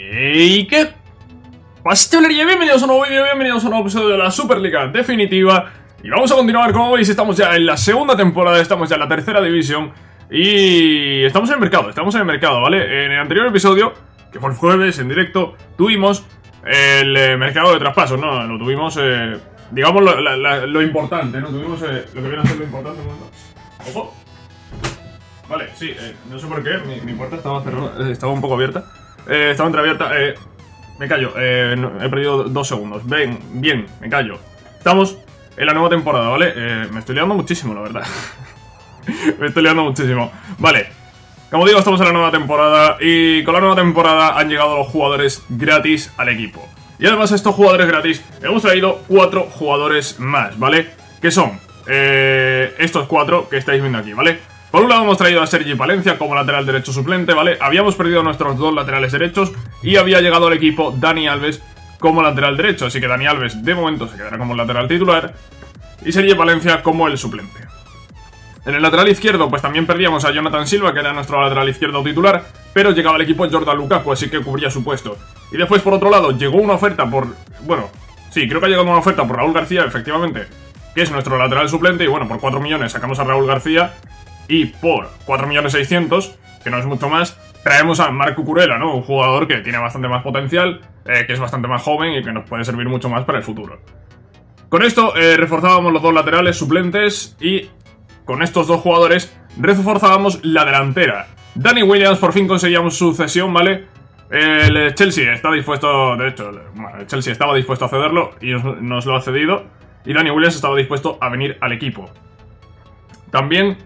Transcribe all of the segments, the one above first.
¿Y qué? Pastelería, bienvenidos a un nuevo vídeo, bienvenidos a un nuevo episodio de la Superliga Definitiva Y vamos a continuar, como veis, estamos ya en la segunda temporada, estamos ya en la tercera división Y estamos en el mercado, estamos en el mercado, ¿vale? En el anterior episodio, que fue el jueves, en directo, tuvimos el eh, mercado de traspasos, ¿no? Lo tuvimos, eh, digamos, lo, la- importante, ¿no? Tuvimos eh, lo que viene a ser lo importante, momento. ¡Ojo! Vale, sí, no sé por qué, mi, mi puerta estaba cerrada, estaba un poco abierta. Eh, estaba entreabierta, eh, me callo, eh, he perdido dos segundos. Ven, bien, me callo. Estamos en la nueva temporada, ¿vale? Eh, me estoy liando muchísimo, la verdad. me estoy liando muchísimo. Vale, como digo, estamos en la nueva temporada y con la nueva temporada han llegado los jugadores gratis al equipo. Y además estos jugadores gratis, hemos traído cuatro jugadores más, ¿vale? Que son eh, estos cuatro que estáis viendo aquí, ¿vale? Por un lado hemos traído a Sergi Palencia como lateral derecho suplente, ¿vale? Habíamos perdido nuestros dos laterales derechos y había llegado al equipo Dani Alves como lateral derecho, así que Dani Alves de momento se quedará como lateral titular y Sergi Palencia como el suplente. En el lateral izquierdo, pues también perdíamos a Jonathan Silva, que era nuestro lateral izquierdo titular, pero llegaba al equipo Jordan Lukaku, así que cubría su puesto. Y después, por otro lado, llegó una oferta por. Bueno, sí, creo que ha llegado una oferta por Raúl García, efectivamente, que es nuestro lateral suplente, y bueno, por 4 millones sacamos a Raúl García, y por 4 millones 600, que no es mucho más, traemos a Marco Curela, ¿no? Un jugador que tiene bastante más potencial, eh, que es bastante más joven y que nos puede servir mucho más para el futuro. Con esto eh, reforzábamos los dos laterales suplentes y con estos dos jugadores reforzábamos la delantera. Danny Williams por fin conseguíamos su cesión, ¿vale? El Chelsea está dispuesto, de hecho, bueno, el Chelsea estaba dispuesto a cederlo y nos lo ha cedido. Y Danny Williams estaba dispuesto a venir al equipo. También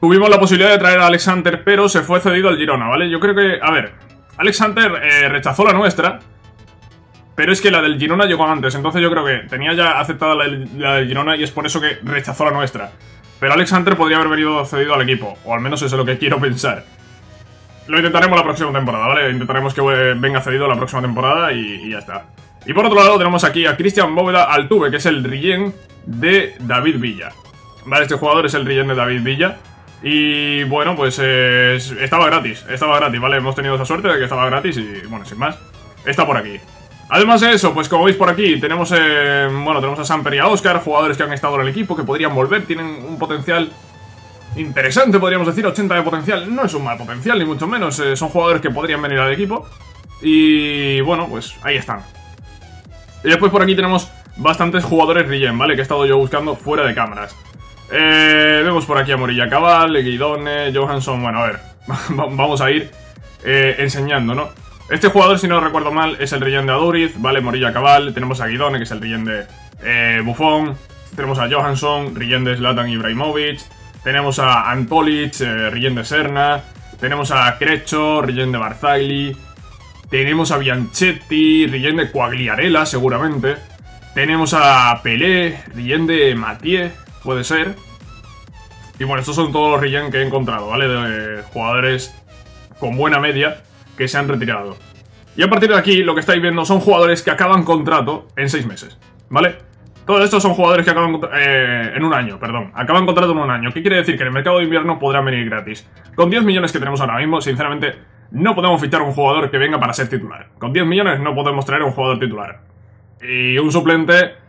tuvimos la posibilidad de traer a Alex Hunter, pero se fue cedido al Girona, ¿vale? Yo creo que, a ver, Alex Hunter eh, rechazó la nuestra, pero es que la del Girona llegó antes, entonces yo creo que tenía ya aceptada la, del Girona y es por eso que rechazó la nuestra. Pero Alex Hunter podría haber venido cedido al equipo, o al menos eso es lo que quiero pensar. Lo intentaremos la próxima temporada, ¿vale? Intentaremos que venga cedido la próxima temporada y, y ya está. Y por otro lado tenemos aquí a Cristian Bóveda Altuve, que es el Rillén de David Villa. Vale, este jugador es el Rillén de David Villa. Y bueno, pues eh, es- estaba gratis, estaba gratis, ¿vale? Hemos tenido esa suerte de que estaba gratis y bueno, sin más, está por aquí. Además de eso, pues como veis por aquí, tenemos, eh, bueno, tenemos a Samper y a Oscar, jugadores que han estado en el equipo, que podrían volver, tienen un potencial interesante, podríamos decir, 80 de potencial. No es un mal potencial, ni mucho menos, eh, son jugadores que podrían venir al equipo. Y bueno, pues ahí están. Y después por aquí tenemos bastantes jugadores Rillén, ¿vale? Que he estado yo buscando fuera de cámaras. Eh, vemos por aquí a Morilla Cabal, Guidone, Johansson. Bueno, a ver, va- vamos a ir eh, enseñando, ¿no? Este jugador, si no recuerdo mal, es el Rillén de Aduriz, ¿vale? Morilla Cabal. Tenemos a Guidone, que es el Rillén de eh, Buffon. Tenemos a Johansson, Rillén de Zlatan Ibrahimovic. Tenemos a Antolic, eh, Rillén de Serna. Tenemos a Crecho, Rillén de Barzagli. Tenemos a Bianchetti, Rillén de Quagliarella, seguramente. Tenemos a Pelé, Rillén de Mathieu, puede ser. Y bueno, estos son todos los Rillén que he encontrado, ¿vale? De jugadores con buena media que se han retirado. Y a partir de aquí, lo que estáis viendo son jugadores que acaban contrato en seis meses, ¿vale? Todos estos son jugadores que acaban eh, en un año, perdón. Acaban contrato en un año. ¿Qué quiere decir? Que en el mercado de invierno podrán venir gratis. Con 10 millones que tenemos ahora mismo, sinceramente, no podemos fichar un jugador que venga para ser titular. Con 10 millones no podemos traer un jugador titular. Y un suplente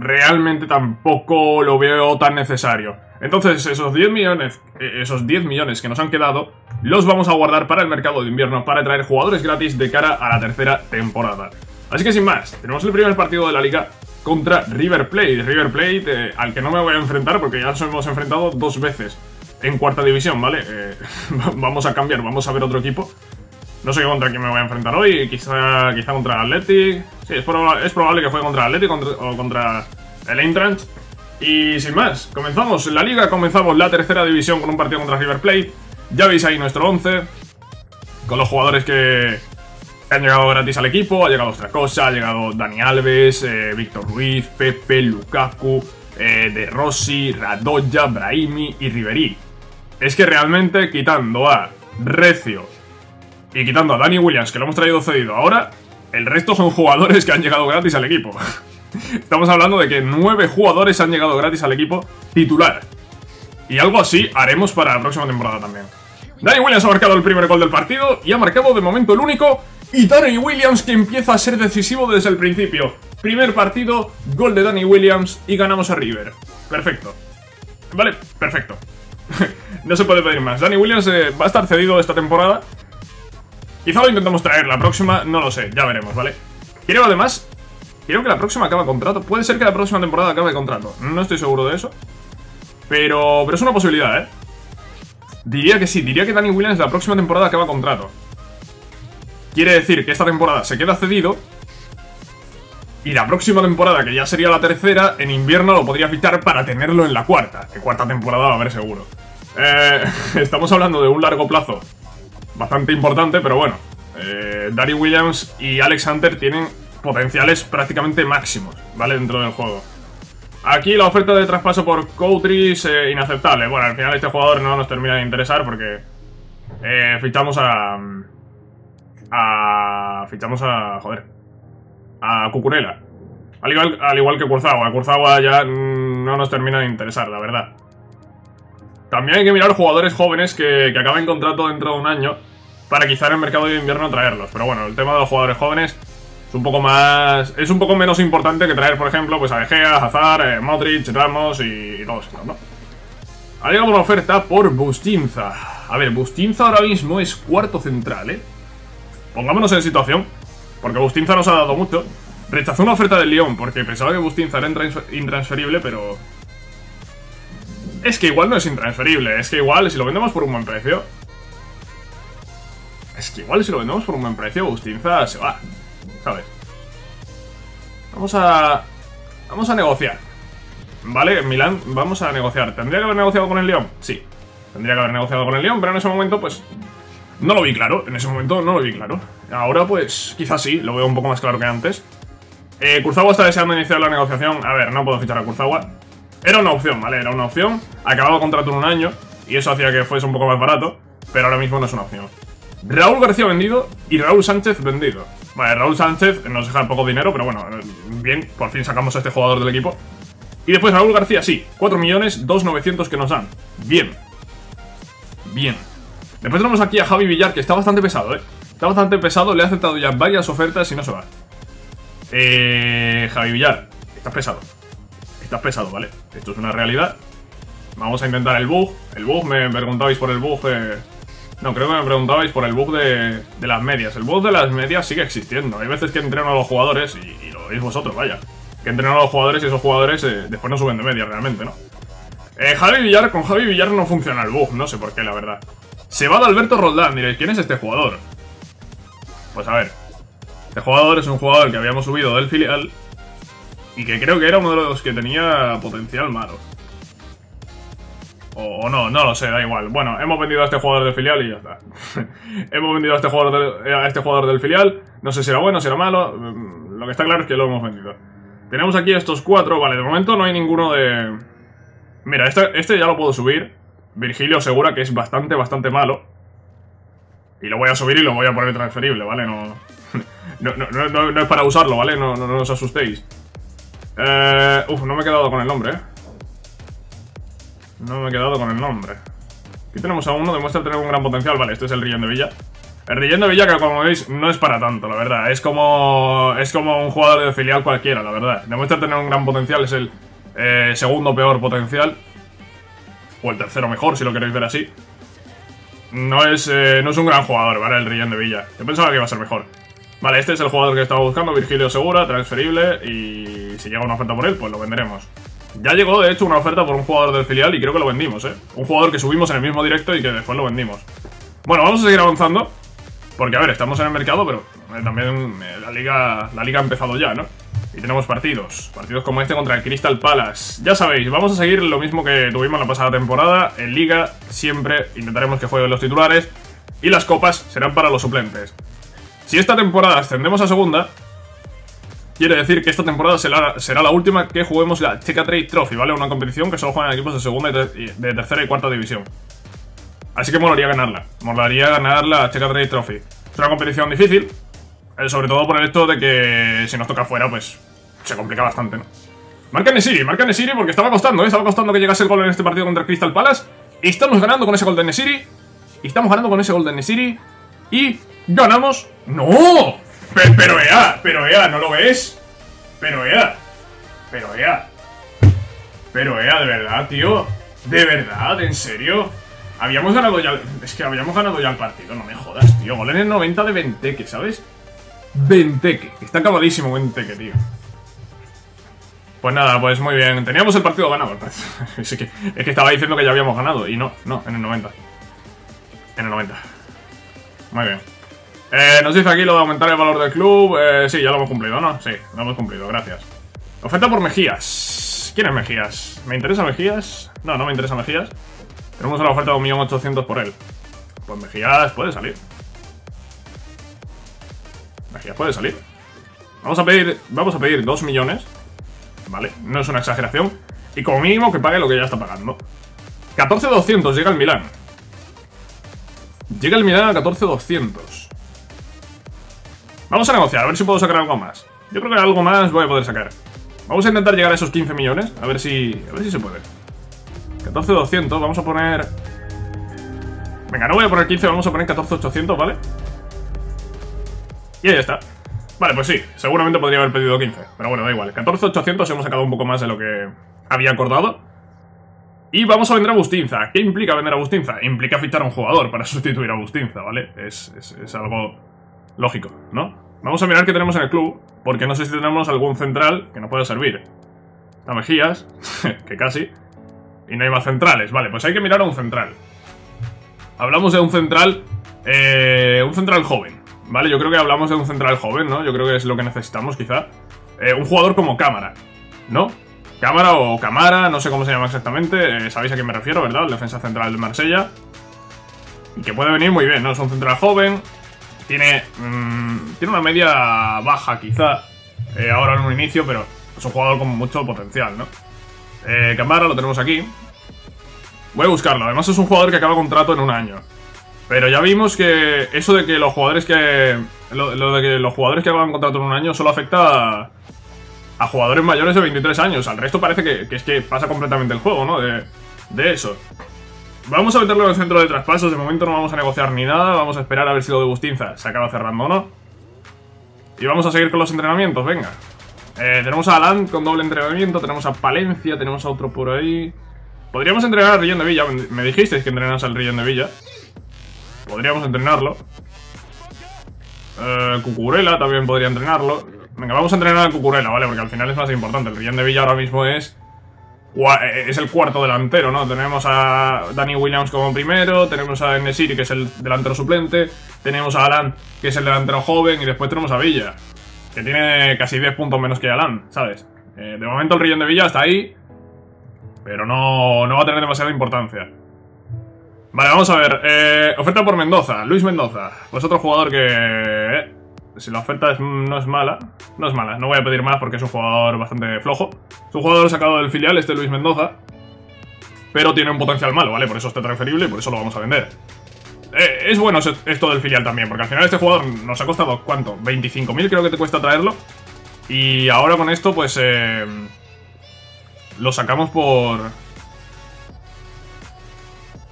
realmente tampoco lo veo tan necesario. Entonces, esos 10 millones, eh, esos 10 millones que nos han quedado, los vamos a guardar para el mercado de invierno para traer jugadores gratis de cara a la tercera temporada. Así que sin más, tenemos el primer partido de la liga contra River Plate. River Plate eh, al que no me voy a enfrentar porque ya nos hemos enfrentado dos veces en cuarta división, ¿vale? Eh, vamos a cambiar, vamos a ver otro equipo. No sé contra quién me voy a enfrentar hoy, quizá, quizá contra Athletic. Sí, es, es probable que juegue contra contra- o contra el Eintracht. Y sin más, comenzamos la liga, comenzamos la tercera división con un partido contra River Plate. Ya veis ahí nuestro 11, con los jugadores que han llegado gratis al equipo. Ha llegado Ostracosa, ha llegado Dani Alves, eh, Víctor Ruiz, Pepe, Lukaku, eh, De Rossi, Radoya, Brahimi y Riverí. Es que realmente quitando a Recio y quitando a Danny Williams, que lo hemos traído cedido ahora, el resto son jugadores que han llegado gratis al equipo. Estamos hablando de que nueve jugadores han llegado gratis al equipo titular. Y algo así haremos para la próxima temporada también. Danny Williams ha marcado el primer gol del partido y ha marcado de momento el único Y Danny Williams que empieza a ser decisivo desde el principio. Primer partido, gol de Danny Williams y ganamos a River. Perfecto. Vale, perfecto. no se puede pedir más. Danny Williams eh, va a estar cedido esta temporada. Quizá lo intentemos traer la próxima, no lo sé, ya veremos, ¿vale? Creo además, creo que la próxima acaba contrato. Puede ser que la próxima temporada acabe contrato. No estoy seguro de eso. Pero, pero es una posibilidad, ¿eh? Diría que sí, diría que Danny Williams la próxima temporada acaba contrato. Quiere decir que esta temporada se queda cedido y la próxima temporada, que ya sería la tercera, en invierno lo podría fichar para tenerlo en la cuarta. Que cuarta temporada va a haber seguro. Eh, estamos hablando de un largo plazo bastante importante, pero bueno. Eh, Williams y Alex Hunter tienen potenciales prácticamente máximos, ¿vale? Dentro del juego. Aquí la oferta de traspaso por Coutris eh, inaceptable. Bueno, al final este jugador no nos termina de interesar porque eh, fichamos a... a... fichamos a... joder. A Cucurella. Al igual, al igual que Kurzawa. Kurzawa ya no nos termina de interesar, la verdad. También hay que mirar jugadores jóvenes que, que acaben contrato dentro de un año para quizá en el mercado de invierno traerlos. Pero bueno, el tema de los jugadores jóvenes es un poco más... Es un poco menos importante que traer, por ejemplo, pues a De Gea, Hazard, eh, Modric, Ramos y, todos estos, ¿no? Ha llegado una oferta por Bustinza. A ver, Bustinza ahora mismo es cuarto central, ¿eh? Pongámonos en situación, porque Bustinza nos ha dado mucho. Rechazó una oferta del Lyon porque pensaba que Bustinza era intransferible, pero... Es que igual no es intransferible, es que igual si lo vendemos por un buen precio... Es que igual si lo vendemos por un buen precio, Bustinza se va. ¿Sabes? Vamos a... Vamos a negociar. Vale, Milán, vamos a negociar. ¿Tendría que haber negociado con el León? Sí. Tendría que haber negociado con el León, pero en ese momento, pues... No lo vi claro. En ese momento no lo vi claro. Ahora, pues, quizás sí. Lo veo un poco más claro que antes. Eh, Kurzawa está deseando iniciar la negociación. A ver, no puedo fichar a Kurzawa. Era una opción, ¿vale? Era una opción. Acababa contrato en un año. Y eso hacía que fuese un poco más barato. Pero ahora mismo no es una opción. Raúl García vendido y Raúl Sánchez vendido. Vale, Raúl Sánchez nos deja poco dinero, pero bueno, bien, por fin sacamos a este jugador del equipo. Y después Raúl García, sí, 4 millones, 2.900 que nos dan. Bien. Bien. Después tenemos aquí a Javi Villar, que está bastante pesado, ¿eh? Está bastante pesado, le ha aceptado ya varias ofertas y no se va. Eh, Javi Villar, estás pesado. Estás pesado, ¿vale? Esto es una realidad. Vamos a intentar el bug. El bug, me preguntabais por el bug eh, no, creo que me preguntabais por el bug de, las medias. El bug de las medias sigue existiendo. Hay veces que entreno a los jugadores, y, lo veis vosotros, vaya. Que entreno a los jugadores y esos jugadores eh, después no suben de media realmente, ¿no? Eh, Javi Villar, con Javi Villar no funciona el bug, no sé por qué, la verdad. Se va de Alberto Roldán, diréis, ¿quién es este jugador? Pues a ver. Este jugador es un jugador que habíamos subido del filial y que creo que era uno de los que tenía potencial malo. O, no, no lo sé, da igual. Bueno, hemos vendido a este jugador del filial y ya está. hemos vendido a este, jugador a este jugador del filial. No sé si era bueno, si era malo. Mm, lo que está claro es que lo hemos vendido. Tenemos aquí estos cuatro. Vale, de momento no hay ninguno de... Mira, este, este ya lo puedo subir. Virgilio asegura que es bastante, bastante malo. Y lo voy a subir y lo voy a poner transferible, ¿vale? No, no, no, es para usarlo, ¿vale? No, no, os asustéis. Eh, uf, no me he quedado con el nombre, ¿eh? No me he quedado con el nombre. Aquí tenemos a uno, demuestra tener un gran potencial. Vale, este es el Rillén de Villa. El Rillén de Villa, que como veis, no es para tanto, la verdad. Es como es como un jugador de filial cualquiera, la verdad. Demuestra tener un gran potencial, es el eh, segundo peor potencial. O el tercero mejor, si lo queréis ver así. No es, eh, no es un gran jugador, ¿vale? El Rillén de Villa. Yo pensaba que iba a ser mejor. Vale, este es el jugador que estaba buscando, Virgilio Segura, transferible. Y si llega una oferta por él, pues lo venderemos. Ya llegó, de hecho, una oferta por un jugador del filial y creo que lo vendimos, ¿eh? Un jugador que subimos en el mismo directo y que después lo vendimos. Bueno, vamos a seguir avanzando. Porque, a ver, estamos en el mercado, pero eh, también eh, la liga la liga ha empezado ya, ¿no? Y tenemos partidos. Partidos como este contra el Crystal Palace. Ya sabéis, vamos a seguir lo mismo que tuvimos la pasada temporada. En liga siempre intentaremos que jueguen los titulares. Y las copas serán para los suplentes. Si esta temporada ascendemos a segunda, Quiere decir que esta temporada será, la última que juguemos la Checa Trade Trophy, ¿vale? Una competición que solo juegan equipos de segunda y de, tercera y cuarta división. Así que molaría ganarla. Molaría ganar la Checa Trade Trophy. Es una competición difícil, eh, sobre todo por el hecho de que si nos toca fuera, pues se complica bastante, ¿no? Marca Nesiri, marca Nesiri porque estaba costando, ¿eh? Estaba costando que llegase el gol en este partido contra Crystal Palace. Y estamos ganando con ese gol de Nesiri. Y estamos ganando con ese gol de Nesiri. Y ¿Ganamos? ¡No! Pero, pero Ea, pero Ea, ¿no lo ves? Pero Ea. Pero Ea. Pero Ea, de verdad, tío. ¿De verdad? ¿En serio? Habíamos ganado ya... Es que habíamos ganado ya el partido, no me jodas, tío. Gol en el 90 de Venteque, ¿sabes? Venteque. Está acabadísimo Venteque, tío. Pues nada, pues muy bien. Teníamos el partido ganado, es, es que estaba diciendo que ya habíamos ganado. Y no, no, en el 90. En el 90. Muy bien. Eh, nos dice aquí lo de aumentar el valor del club. Eh, sí, ya lo hemos cumplido, ¿no? Sí, lo hemos cumplido, gracias. Oferta por Mejías. ¿Quién es Mejías? ¿Me interesa Mejías? No, no me interesa Mejías. Tenemos una oferta de 1.800.000 por él. Pues Mejías puede salir. Mejías puede salir. Vamos a pedir, vamos a pedir 2 millones. ¿Vale? No es una exageración. Y como mínimo que pague lo que ya está pagando. 14.200 llega el Milán. Llega el Milán a 14.200. Vamos a negociar, a ver si puedo sacar algo más. Yo creo que algo más voy a poder sacar. Vamos a intentar llegar a esos 15 millones, a ver si, a ver si se puede. 14.200, vamos a poner... Venga, no voy a poner 15, vamos a poner 14.800, ¿vale? Y ahí está. Vale, pues sí, seguramente podría haber pedido 15, pero bueno, da igual. 14.800 hemos sacado un poco más de lo que había acordado. Y vamos a vender a Bustinza. ¿Qué implica vender a Bustinza? Implica fichar a un jugador para sustituir a Bustinza, ¿vale? Es, es, es algo Lógico, ¿no? Vamos a mirar qué tenemos en el club, porque no sé si tenemos algún central que nos pueda servir. Está Mejías, que casi. Y no hay más centrales. Vale, pues hay que mirar a un central. Hablamos de un central... Eh, un central joven, ¿vale? Yo creo que hablamos de un central joven, ¿no? Yo creo que es lo que necesitamos, quizá. Eh, un jugador como cámara, ¿no? Cámara o Camara, no sé cómo se llama exactamente. Eh, sabéis a quién me refiero, ¿verdad? El defensa central de Marsella. Y que puede venir muy bien, ¿no? Es un central joven, tiene, mm, tiene una media baja quizá, eh, ahora en un inicio, pero es un jugador con mucho potencial, ¿no? Eh, Camara lo tenemos aquí. Voy a buscarlo, además es un jugador que acaba contrato en un año. Pero ya vimos que eso de que los jugadores que... Lo, de que los jugadores que acaban contrato en un año solo afecta a, jugadores mayores de 23 años. Al resto parece que, es que pasa completamente el juego, ¿no? De, de eso. Vamos a meterlo en el centro de traspasos. De momento no vamos a negociar ni nada. Vamos a esperar a ver si lo de Bustinza se acaba cerrando o no. Y vamos a seguir con los entrenamientos, venga. Eh, tenemos a Alan con doble entrenamiento. Tenemos a Palencia. Tenemos a otro por ahí. Podríamos entrenar al Rillón de Villa. Me dijisteis que entrenas al Rillón de Villa. Podríamos entrenarlo. Eh, Cucurela también podría entrenarlo. Venga, vamos a entrenar a Cucurela, ¿vale? Porque al final es más importante. El Rillón de Villa ahora mismo es es el cuarto delantero, ¿no? Tenemos a Danny Williams como primero, tenemos a Nesiri, que es el delantero suplente, tenemos a Alan, que es el delantero joven, y después tenemos a Villa, que tiene casi 10 puntos menos que Alan, ¿sabes? Eh, de momento el Rillón de Villa está ahí, pero no, no va a tener demasiada importancia. Vale, vamos a ver. Eh, oferta por Mendoza, Luis Mendoza. Pues otro jugador que si la oferta no es mala, no es mala, no voy a pedir más porque es un jugador bastante flojo. Es un jugador sacado del filial, este Luis Mendoza, pero tiene un potencial malo, ¿vale? Por eso está transferible y por eso lo vamos a vender. Eh, es bueno esto del filial también, porque al final este jugador nos ha costado, ¿cuánto? 25.000 creo que te cuesta traerlo. Y ahora con esto, pues, eh, lo sacamos por...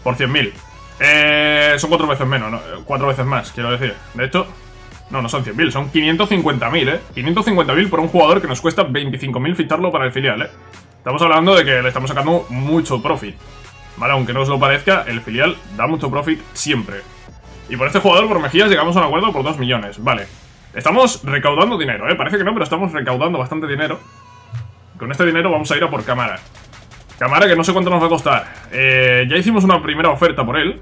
Por 100.000. Eh, son cuatro veces menos, ¿no? Cuatro veces más, quiero decir. De hecho, no, no son 100.000, son 550.000, ¿eh? 550.000 por un jugador que nos cuesta 25.000 ficharlo para el filial, ¿eh? Estamos hablando de que le estamos sacando mucho profit. Vale, aunque no os lo parezca, el filial da mucho profit siempre. Y por este jugador, por Mejías, llegamos a un acuerdo por 2 millones. Vale. Estamos recaudando dinero, ¿eh? Parece que no, pero estamos recaudando bastante dinero. Con este dinero vamos a ir a por Cámara. Cámara que no sé cuánto nos va a costar. Eh, ya hicimos una primera oferta por él.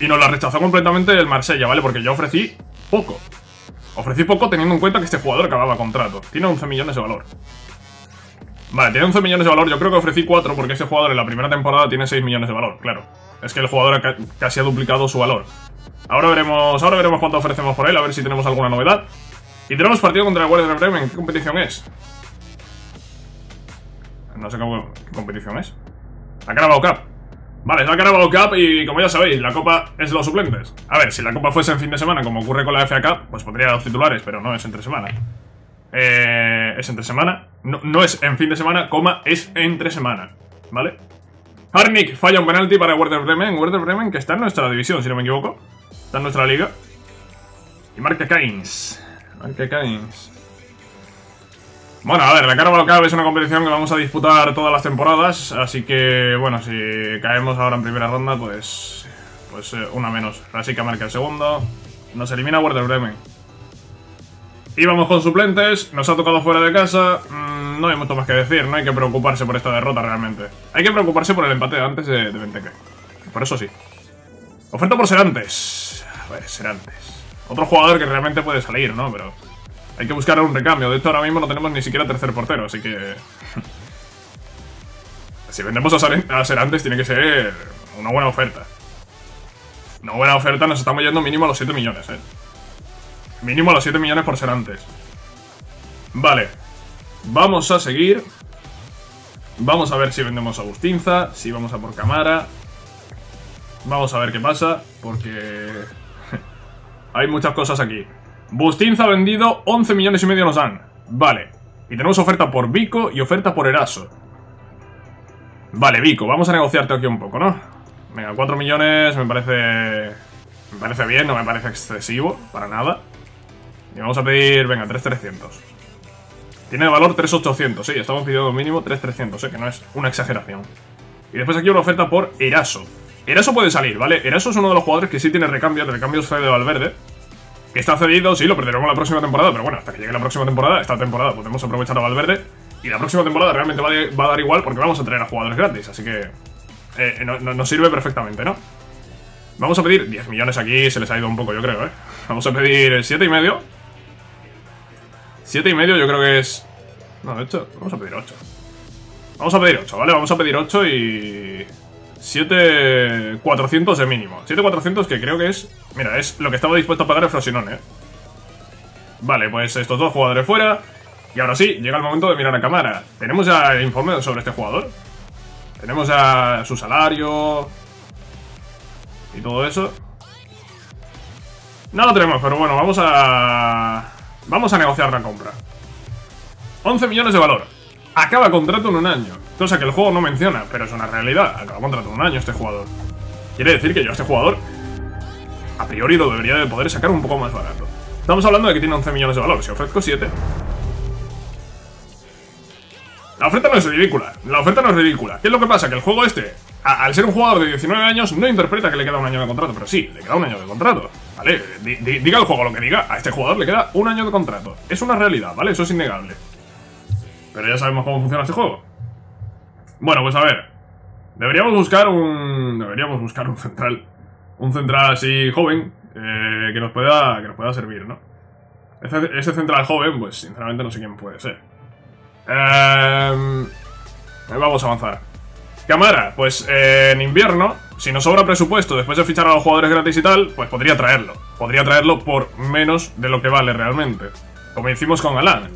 Y nos la rechazó completamente el Marsella, ¿vale? Porque yo ofrecí poco. Ofrecí poco teniendo en cuenta que este jugador acababa contrato. Tiene 11 millones de valor. Vale, tiene 11 millones de valor. Yo creo que ofrecí 4 porque este jugador en la primera temporada tiene 6 millones de valor, claro. Es que el jugador casi ha duplicado su valor. Ahora veremos, ahora veremos cuánto ofrecemos por él, a ver si tenemos alguna novedad. Y tenemos partido contra el Werder Bremen. ¿Qué competición es? No sé qué, competición es. La Carabao Cup. Vale, es la Carabao Cup y como ya sabéis, la Copa es de los suplentes. A ver, si la Copa fuese en fin de semana, como ocurre con la FA Cup, pues pondría los titulares, pero no es entre semana. Eh, es entre semana. No, no, es en fin de semana, coma, es entre semana. ¿Vale? Harnik falla un penalti para Werder Bremen. Werder Bremen que está en nuestra división, si no me equivoco. Está en nuestra liga. Y marca Kains. Marca Kains. Bueno, a ver, la Carabao Cup es una competición que vamos a disputar todas las temporadas, así que, bueno, si caemos ahora en primera ronda, pues... Pues eh, una menos. Así marca el segundo. Nos elimina Werder Bremen. Íbamos con suplentes, nos ha tocado fuera de casa, mm, no hay mucho más que decir, no hay que preocuparse por esta derrota realmente. Hay que preocuparse por el empate antes de, de Benteke. Por eso sí. Oferta por Serantes. A ver, Serantes. Otro jugador que realmente puede salir, ¿no? Pero hay que buscar un recambio. De hecho, ahora mismo no tenemos ni siquiera tercer portero, así que... si vendemos a, Serantes tiene que ser una buena oferta. Una buena oferta, nos estamos yendo mínimo a los 7 millones, ¿eh? Mínimo a los 7 millones por Serantes. Vale. Vamos a seguir. Vamos a ver si vendemos a Agustinza, si vamos a por Camara. Vamos a ver qué pasa, porque... Hay muchas cosas aquí. Bustinza vendido, 11 millones y medio nos dan. Vale. Y tenemos oferta por Vico y oferta por Eraso. Vale, Vico, vamos a negociarte aquí un poco, ¿no? Venga, 4 millones me parece... Me parece bien, no me parece excesivo, para nada. Y vamos a pedir, venga, 3,300. Tiene de valor 3,800, sí, estamos pidiendo mínimo 3,300, eh, que no es una exageración. Y después aquí una oferta por Eraso. Eraso puede salir, ¿vale? Eraso es uno de los jugadores que sí tiene recambio, el recambio es de Valverde. Que está cedido, sí, lo perderemos la próxima temporada, pero bueno, hasta que llegue la próxima temporada, esta temporada podemos aprovechar a Valverde. Y la próxima temporada realmente va a, dar igual porque vamos a traer a jugadores gratis, así que eh, nos sirve perfectamente, ¿no? Vamos a pedir 10 millones aquí, se les ha ido un poco, yo creo, ¿eh? Vamos a pedir 7 y medio. 7 y medio yo creo que es... No, de hecho, vamos a pedir 8. Vamos a pedir 8, ¿vale? Vamos a pedir 8 y... 7,400 de mínimo. 7,400 que creo que es... Mira, es lo que estaba dispuesto a pagar el Frosinone, ¿eh? Vale, pues estos dos jugadores fuera. Y ahora sí, llega el momento de mirar a cámara. ¿Tenemos ya informe sobre este jugador? Tenemos ya su salario... Y todo eso. No lo tenemos, pero bueno, vamos a... Vamos a negociar la compra. 11 millones de valor. Acaba contrato en un año. Cosa que el juego no menciona, pero es una realidad. Acaba contrato en un año este jugador. Quiere decir que yo a este jugador, a priori lo debería de poder sacar un poco más barato. Estamos hablando de que tiene 11 millones de valor. Si ofrezco 7... La oferta no es ridícula. La oferta no es ridícula. ¿Qué es lo que pasa? Que el juego este, al ser un jugador de 19 años, no interpreta que le queda un año de contrato. Pero sí, le queda un año de contrato. ¿Vale? diga el juego lo que diga. A este jugador le queda un año de contrato. Es una realidad, ¿vale? Eso es innegable. Pero ya sabemos cómo funciona este juego. Bueno, pues a ver. Deberíamos buscar un... Deberíamos buscar un central. Un central así joven. Eh, que nos pueda que nos pueda servir, ¿no? Ese, central joven, pues sinceramente no sé quién puede ser. Eh, vamos a avanzar. Cámara, pues eh, en invierno, si nos sobra presupuesto después de fichar a los jugadores gratis y tal, pues podría traerlo. Podría traerlo por menos de lo que vale realmente. Como hicimos con Alan.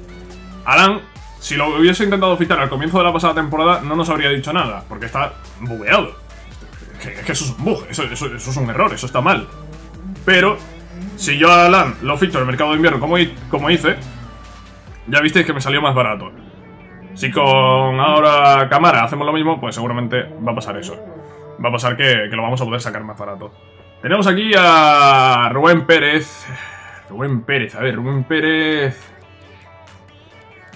Alan si lo hubiese intentado fichar al comienzo de la pasada temporada, no nos habría dicho nada, porque está bugueado. Es que eso es un bug, eso, es un error, eso está mal. Pero, si yo a Alan lo ficho en el mercado de invierno como, como hice, ya visteis que me salió más barato. Si con ahora cámara hacemos lo mismo, pues seguramente va a pasar eso. Va a pasar que, que lo vamos a poder sacar más barato. Tenemos aquí a Rubén Pérez. Rubén Pérez, a ver, Rubén Pérez...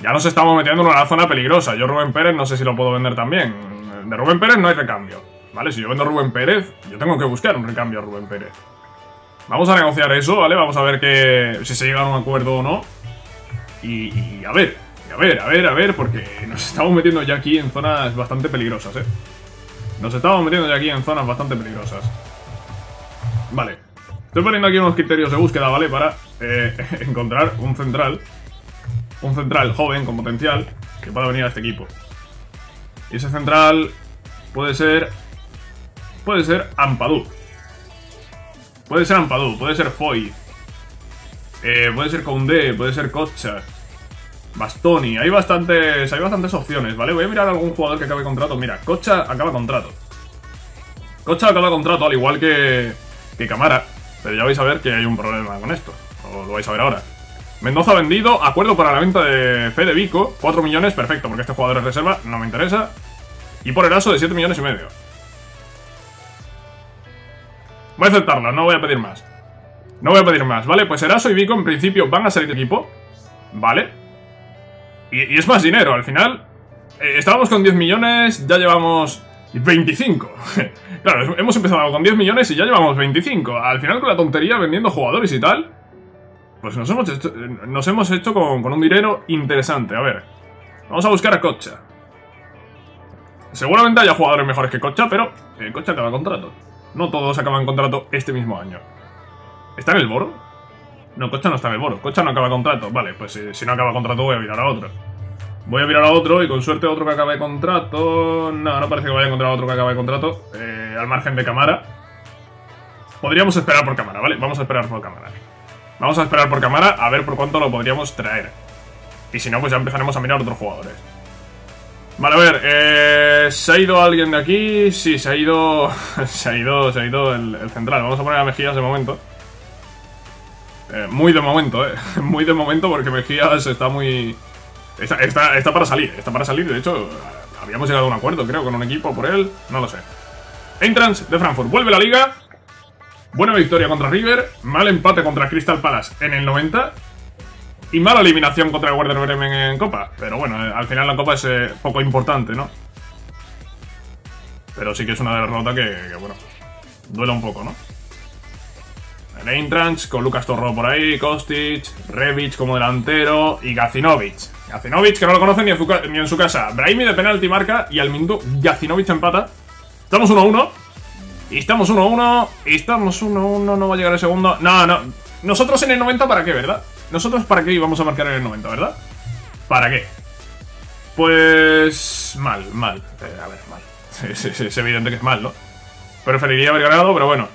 Ya nos estamos metiendo en una zona peligrosa. Yo Rubén Pérez no sé si lo puedo vender también. De Rubén Pérez no hay recambio. ¿Vale? Si yo vendo Rubén Pérez, yo tengo que buscar un recambio a Rubén Pérez. Vamos a negociar eso, ¿vale? Vamos a ver que, si se llega a un acuerdo o no. Y, a ver, a ver, a ver, a ver, porque nos estamos metiendo ya aquí en zonas bastante peligrosas, ¿eh? Nos estamos metiendo ya aquí en zonas bastante peligrosas. Vale. Estoy poniendo aquí unos criterios de búsqueda, ¿vale? Para eh, encontrar un central un central joven con potencial que pueda venir a este equipo. Y ese central puede ser... Puede ser Ampadú. Puede ser Ampadú, puede ser Foy. Eh, puede ser Koundé, puede ser Kocha. Bastoni, hay bastantes, hay bastantes opciones, ¿vale? Voy a mirar algún jugador que acabe contrato. Mira, Cocha acaba contrato. Cocha acaba contrato, al igual que, que Camara. Pero ya vais a ver que hay un problema con esto. O lo vais a ver ahora. Mendoza vendido, acuerdo para la venta de Fede Vico, 4 millones, perfecto, porque este jugador es reserva, no me interesa. Y por el aso de 7 millones y medio. Voy a aceptarla, no voy a pedir más. No voy a pedir más, ¿vale? Pues Eraso y Vico en principio van a salir de equipo. ¿Vale? Y, es más dinero, al final... Eh, estábamos con 10 millones, ya llevamos 25. claro, hemos empezado con 10 millones y ya llevamos 25. Al final con la tontería vendiendo jugadores y tal... Pues nos hemos hecho, con, un dinero interesante. A ver, vamos a buscar a Cocha. Seguramente haya jugadores mejores que Cocha, pero eh, Cocha acaba contrato. No todos acaban contrato este mismo año. ¿Está en el Boro? No, Cocha no está en el Boro. Cocha no acaba contrato. Vale, pues eh, si no acaba contrato voy a mirar a otro. Voy a mirar a otro y con suerte otro que acabe contrato... No, no parece que vaya a encontrar otro que acabe contrato. Eh, al margen de Camara. Podríamos esperar por Cámara, ¿vale? Vamos a esperar por Cámara. Vamos a esperar por Cámara a ver por cuánto lo podríamos traer. Y si no, pues ya empezaremos a mirar otros jugadores. Vale, a ver, eh, ¿se ha ido alguien de aquí? Sí, se ha ido... se ha ido, se ha ido el, central. Vamos a poner a Mejías de momento. Eh, muy de momento, eh. muy de momento porque Mejías está muy... Está, está, para salir, está para salir. De hecho, habíamos llegado a un acuerdo, creo, con un equipo por él. No lo sé. Entrance de Frankfurt. Vuelve la liga. Buena victoria contra River. Mal empate contra Crystal Palace en el 90. Y mala eliminación contra el Werder Bremen en Copa. Pero bueno, eh, al final la Copa es eh, poco importante, ¿no? Pero sí que es una derrota que, bueno, duele un poco, ¿no? El Eintracht con Lucas Torro por ahí, Kostic, Revic como delantero y Gacinovic. Gacinovic que no lo conoce ni en, su, casa. Brahimi de penalti marca y al minuto Gacinovic empata. Estamos 1-1. Estamos 1-1. Y estamos 1-1. No va a llegar el segundo. No, no. Nosotros en el 90 para qué, ¿verdad? Nosotros para qué íbamos a marcar en el 90, ¿verdad? ¿Para qué? Pues... Mal, mal. Eh, a ver, mal. es evidente que es mal, ¿no? Preferiría haber ganado, pero bueno.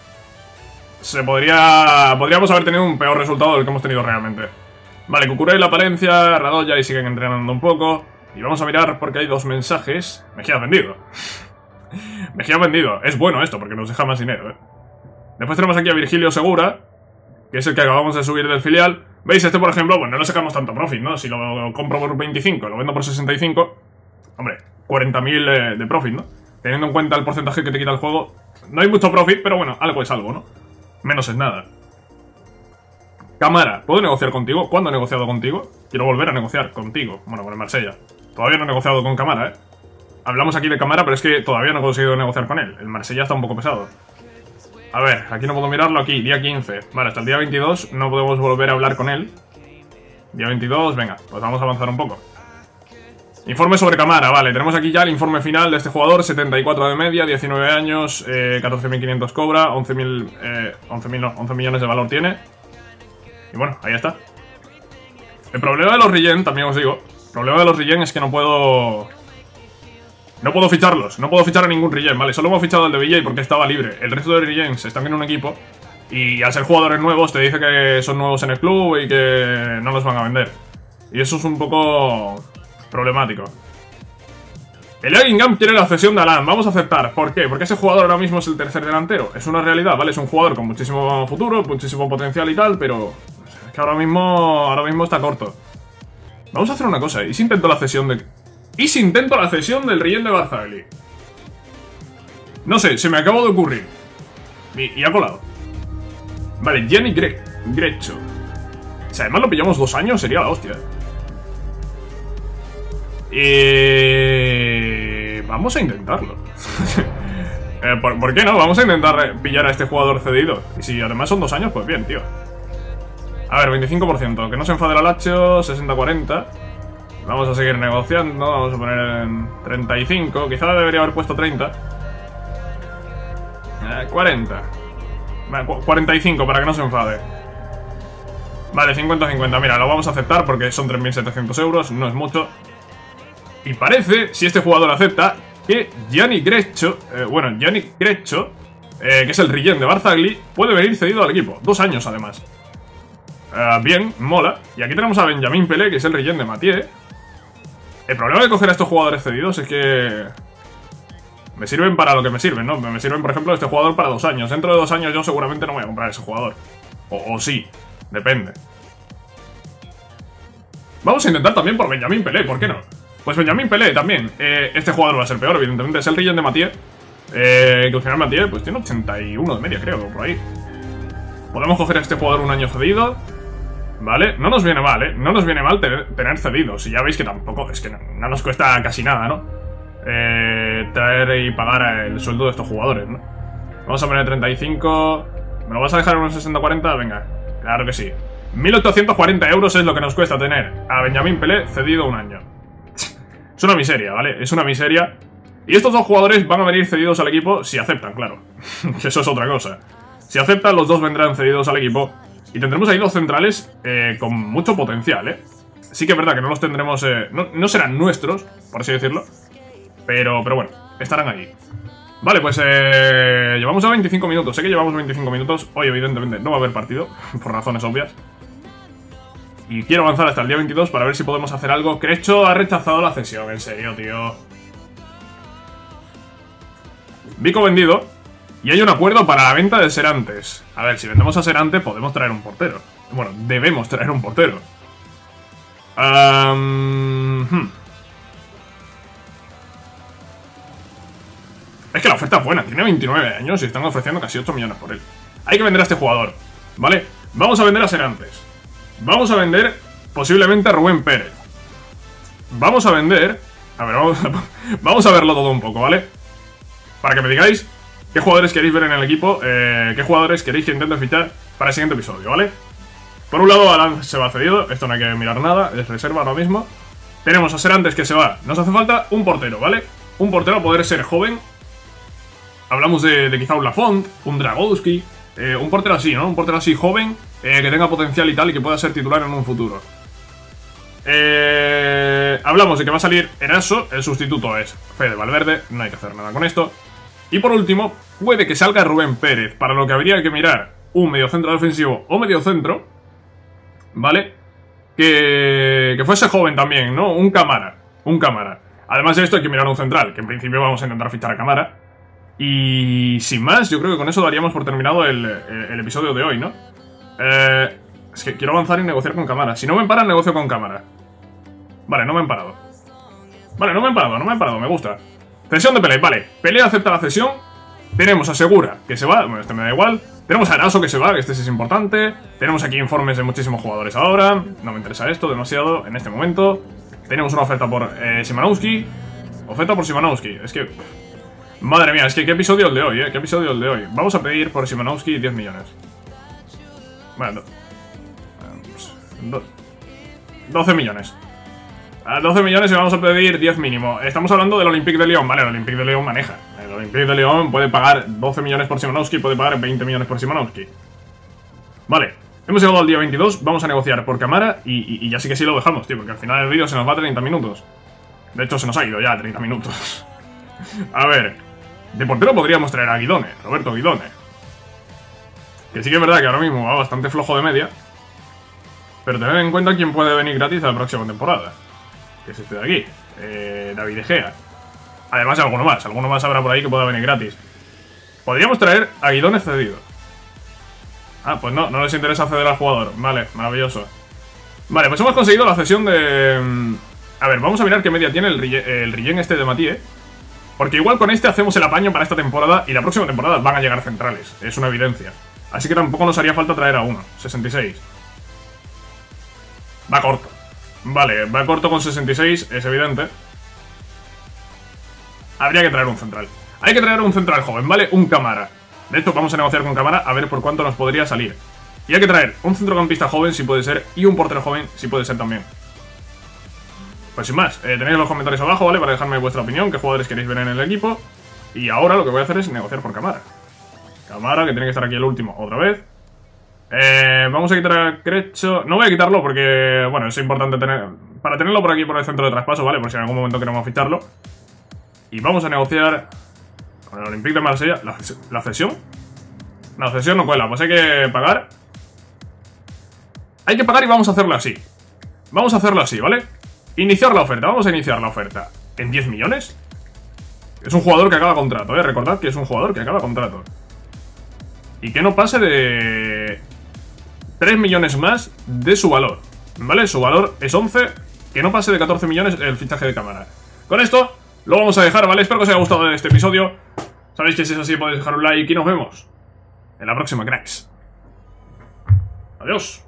Se podría... Podríamos haber tenido un peor resultado del que hemos tenido realmente. Vale, La Palencia, Radoya y siguen entrenando un poco. Y vamos a mirar porque hay dos mensajes. Mejía vendido. Mejía vendido. Es bueno esto porque nos deja más dinero, ¿eh? Después tenemos aquí a Virgilio Segura, que es el que acabamos de subir del filial. ¿Veis? Este, por ejemplo, pues no le sacamos tanto profit, ¿no? Si lo compro por 25, lo vendo por 65, hombre, 40.000 eh, de profit, ¿no? Teniendo en cuenta el porcentaje que te quita el juego, no hay mucho profit, pero bueno, algo es algo, ¿no? Menos es nada. Cámara, ¿puedo negociar contigo? ¿Cuándo he negociado contigo? Quiero volver a negociar contigo. Bueno, con el Marsella. Todavía no he negociado con Cámara, ¿eh? Hablamos aquí de Cámara, pero es que todavía no he conseguido negociar con él. El Marsella está un poco pesado. A ver, aquí no puedo mirarlo, aquí, día 15. Vale, hasta el día 22 no podemos volver a hablar con él. Día 22, venga, pues vamos a avanzar un poco. Informe sobre Camara, vale, tenemos aquí ya el informe final de este jugador, 74 de media, 19 años, eh, 14.500 cobra, 11.000, eh, 11, no, 11 millones de valor tiene. Y bueno, ahí está. El problema de los Regen, también os digo, el problema de los Regen es que no puedo no puedo ficharlos, no puedo fichar a ningún Regen, ¿vale? Solo hemos fichado al de VJ porque estaba libre. El resto de Regens están en un equipo y al ser jugadores nuevos te dice que son nuevos en el club y que no los van a vender. Y eso es un poco problemático. El Eggingham quiere la cesión de Alan, vamos a aceptar. ¿Por qué? Porque ese jugador ahora mismo es el tercer delantero. Es una realidad, ¿vale? Es un jugador con muchísimo futuro, muchísimo potencial y tal, pero... Es que ahora mismo, ahora mismo está corto. Vamos a hacer una cosa, ¿y si intento la cesión de y si intento la cesión del Rillén de Barzagli. No sé, se me acabó de ocurrir. Y, ha colado. Vale, Gianni Gre Grecho. Si además lo pillamos dos años, sería la hostia. Eh... Vamos a intentarlo. eh, ¿por, qué no? Vamos a intentar pillar a este jugador cedido. Y si además son dos años, pues bien, tío. A ver, 25%. Que no se enfade el Lacho, 60-40. Vamos a seguir negociando, vamos a poner en 35, quizá debería haber puesto 30. 40. 45 para que no se enfade. Vale, 50-50, mira, lo vamos a aceptar porque son 3.700 euros, no es mucho. Y parece, si este jugador acepta, que Gianni Grecho, eh, bueno, Gianni Grecho, eh, que es el Rillen de Barzagli, puede venir cedido al equipo. Dos años, además. Eh, bien, mola. Y aquí tenemos a Benjamin Pelé, que es el Rillen de Mathieu. El problema de coger a estos jugadores cedidos es que... Me sirven para lo que me sirven, ¿no? Me sirven, por ejemplo, este jugador para dos años. Dentro de dos años yo seguramente no voy a comprar ese jugador. O, sí, depende. Vamos a intentar también por Benjamín Pelé, ¿por qué no? Pues Benjamín Pelé también. Eh, este jugador va a ser peor, evidentemente. Es el Rillen de Mathieu. Eh, que al final Mathieu pues tiene 81 de media, creo, por ahí. Podemos coger a este jugador un año cedido. ¿Vale? No nos viene mal, ¿eh? No nos viene mal tener, tener cedidos. Y ya veis que tampoco... Es que no, no nos cuesta casi nada, ¿no? Eh, traer y pagar el sueldo de estos jugadores, ¿no? Vamos a poner 35... ¿Me lo vas a dejar en unos 60-40? Venga, claro que sí. 1840 euros es lo que nos cuesta tener a Benjamín Pelé cedido un año. Es una miseria, ¿vale? Es una miseria. Y estos dos jugadores van a venir cedidos al equipo si aceptan, claro. eso es otra cosa. Si aceptan, los dos vendrán cedidos al equipo. Y tendremos ahí dos centrales eh, con mucho potencial, ¿eh? Sí que es verdad que no los tendremos... Eh, no, serán nuestros, por así decirlo. Pero, pero bueno, estarán ahí. Vale, pues eh, llevamos a 25 minutos. Sé que llevamos 25 minutos. Hoy, evidentemente, no va a haber partido, por razones obvias. Y quiero avanzar hasta el día 22 para ver si podemos hacer algo. Crecho ha rechazado la cesión, en serio, tío. Vico vendido. Y hay un acuerdo para la venta de Serantes. A ver, si vendemos a Serante podemos traer un portero. Bueno, debemos traer un portero. Hmm. Es que la oferta es buena, tiene 29 años y están ofreciendo casi 8 millones por él. Hay que vender a este jugador, ¿vale? Vamos a vender a Serantes. Vamos a vender posiblemente a Rubén Pérez. Vamos a vender... A ver, vamos a verlo todo un poco, ¿vale? Para que me digáis qué jugadores queréis ver en el equipo, eh, qué jugadores queréis que intente fichar para el siguiente episodio, ¿vale? Por un lado, Alan se va cedido, esto no hay que mirar nada, es reserva ahora mismo. Tenemos a Serantes que se va. Nos hace falta un portero, ¿vale? Un portero poder ser joven. Hablamos de, quizá un Lafont, un Dragowski, eh, un portero así, ¿no? Un portero así joven, eh, que tenga potencial y tal y que pueda ser titular en un futuro. Eh, hablamos de que va a salir Eraso, el sustituto es Fede Valverde, no hay que hacer nada con esto. Y por último, puede que salga Rubén Pérez, para lo que habría que mirar un mediocentro defensivo o mediocentro, ¿vale? Que, que fuese joven también, ¿no? Un cámara, un cámara. Además de esto hay que mirar un central, que en principio vamos a intentar fichar a cámara. Y sin más, yo creo que con eso daríamos por terminado el, el episodio de hoy, ¿no? Eh, es que quiero avanzar y negociar con cámara. Si no me paran, negocio con cámara. Vale, no me han parado. Vale, no me han parado, no me han parado, me gusta. Cesión de Pelé, vale. Pelé acepta la cesión. Tenemos Asegura, que se va, bueno, este me da igual. Tenemos a Araso, que se va, que este sí es importante. Tenemos aquí informes de muchísimos jugadores ahora. No me interesa esto demasiado en este momento. Tenemos una oferta por eh, Simanowski. Oferta por Simanowski. Es que... Madre mía, es que qué episodio el de hoy, eh. Qué episodio el de hoy. Vamos a pedir por Simanowski 10 millones. Bueno, 12 millones. A 12 millones y vamos a pedir 10 mínimo. Estamos hablando del Olympique de Lyon. Vale, el Olympique de Lyon maneja. El Olympique de Lyon puede pagar 12 millones por Simonowski, puede pagar 20 millones por Simonowski. Vale, hemos llegado al día 22. Vamos a negociar por cámara y, ya sí que sí lo dejamos, tío, porque al final del vídeo se nos va a 30 minutos. De hecho, se nos ha ido ya 30 minutos. a ver, de portero podríamos traer a Guidone, Roberto Guidone. Que sí que es verdad que ahora mismo va bastante flojo de media. Pero tened en cuenta quién puede venir gratis a la próxima temporada. Que es este de aquí. Eh, David Egea. Además, alguno más. Alguno más habrá por ahí que pueda venir gratis. Podríamos traer a Guidón cedido. Ah, pues no, no les interesa ceder al jugador. Vale, maravilloso. Vale, pues hemos conseguido la cesión de... Mm, a ver, vamos a mirar qué media tiene el, el este de Matíe. Porque igual con este hacemos el apaño para esta temporada y la próxima temporada van a llegar centrales. Es una evidencia. Así que tampoco nos haría falta traer a uno. 66. Va corto. Vale, va corto con 66, es evidente. Habría que traer un central. Hay que traer un central joven, ¿vale? Un cámara. De hecho, vamos a negociar con cámara a ver por cuánto nos podría salir. Y hay que traer un centrocampista joven, si puede ser, y un portero joven, si puede ser también. Pues sin más, eh, tenéis los comentarios abajo, ¿vale? Para dejarme vuestra opinión, qué jugadores queréis ver en el equipo. Y ahora lo que voy a hacer es negociar por cámara. Cámara, que tiene que estar aquí el último otra vez. Eh, vamos a quitar a Crecho. No voy a quitarlo porque, bueno, es importante tener... Para tenerlo por aquí, por el centro de traspaso, ¿vale? Por si en algún momento queremos ficharlo. Y vamos a negociar con el Olympique de Marsella. ¿La, cesión? La cesión no cuela, pues hay que pagar. Hay que pagar y vamos a hacerlo así. Vamos a hacerlo así, ¿vale? Iniciar la oferta, vamos a iniciar la oferta. ¿En 10 millones? Es un jugador que acaba contrato, ¿eh? Recordad que es un jugador que acaba contrato. Y que no pase de 3 millones más de su valor. ¿Vale? Su valor es 11, que no pase de 14 millones el fichaje de cámara. Con esto lo vamos a dejar, ¿vale? Espero que os haya gustado este episodio. Sabéis que si es así podéis dejar un like y nos vemos en la próxima, cracks. Adiós.